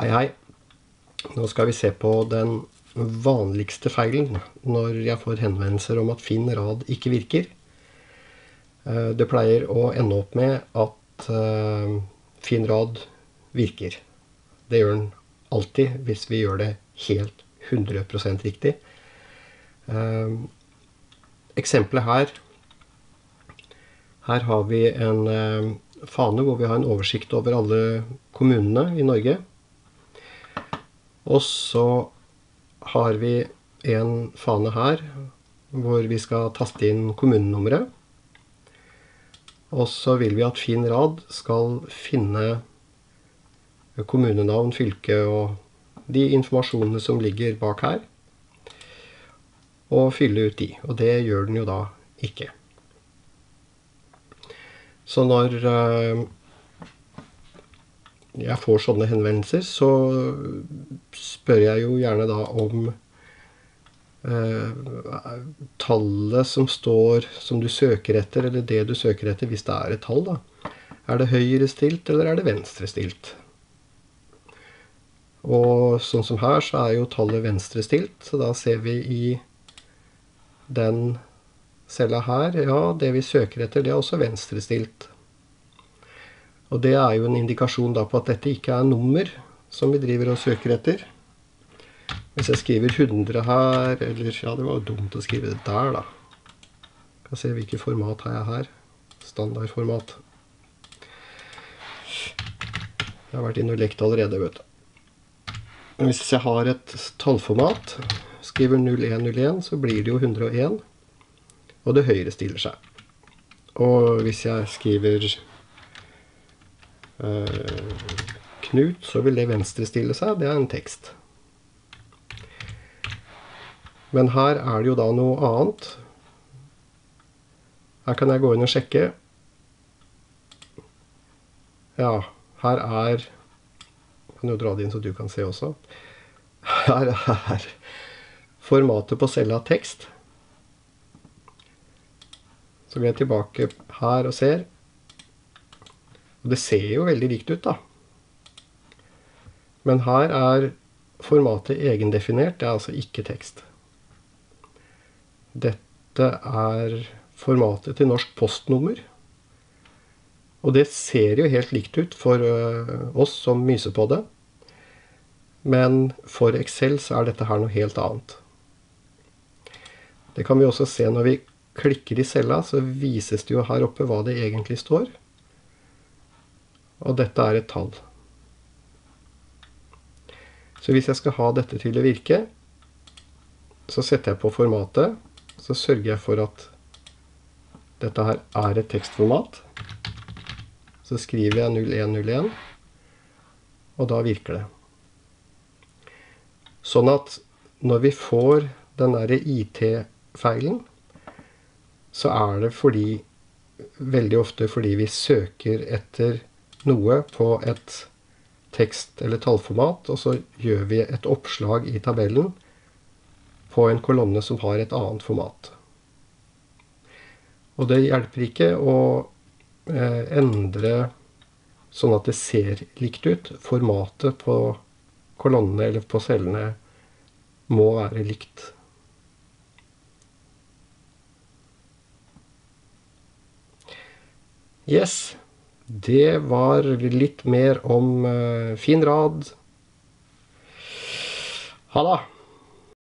Hei, hei. Nå skal vi se på den vanligste feilen når jeg får henvendelser om at Finn rad ikke virker. Eh, det pleier å ende opp med at eh, Finn rad virker. Det gjør den alltid hvis vi gjør det helt 100 riktig. Eh, eksempelet her Her har vi en fane hvor vi har en oversikt over alle kommunene i Norge. Og så har vi en fane her hvor vi skal taste inn kommunenummeret. Og så vil vi at Fin rad skal finne kommunenavn, fylke og de informasjonene som ligger bak her. Og fylle ut de. Og det gjør den jo da ikke. Så når eh, jeg får sånne henvendelser, så spør jeg jo gjerne da om eh, tallet som står som du søker etter, eller det du søker etter, hvis det er et tall, da. Er det høyrestilt, eller er det venstrestilt? Og sånn som her, så er jo tallet venstrestilt, så da ser vi i den cella her Ja, det vi søker etter, det er også venstrestilt. Og det er jo en indikasjon da på at dette ikke er nummer som vi driver og søker etter. Hvis jeg skriver 100 her, eller Ja, det var jo dumt å skrive det der, da. Skal se hvilket format har jeg her. Standardformat. Jeg har vært inne og lekt allerede, vet du. Men hvis jeg har et tallformat, skriver 0101, så blir det jo 101. Og det høyre stiller seg. Og hvis jeg skriver Knut, så vil det venstrestille seg. Det er en tekst. Men her er det jo da noe annet. Her kan jeg gå inn og sjekke. Ja, her er Jeg kan jo dra det inn så du kan se også. Her er formatet på cella tekst. Så går jeg tilbake her og ser. Og det ser jo veldig likt ut, da. Men her er formatet egendefinert. Det er altså ikke tekst. Dette er formatet til norsk postnummer. Og det ser jo helt likt ut for øh, oss som myser på det. Men for Excel så er dette her noe helt annet. Det kan vi også se når vi klikker i cella, så vises det jo her oppe hva det egentlig står. Og dette er et tall. Så hvis jeg skal ha dette til å virke, så setter jeg på formatet. Så sørger jeg for at dette her er et tekstformat. Så skriver jeg 0101, og da virker det. Sånn at når vi får den der IT-feilen, så er det fordi Veldig ofte fordi vi søker etter noe på et tekst- eller tallformat, og så gjør vi et oppslag i tabellen på en kolonne som har et annet format. Og det hjelper ikke å eh, endre sånn at det ser likt ut. Formatet på kolonnene eller på cellene må være likt. Yes. Det var litt mer om uh, fin rad. Ha det.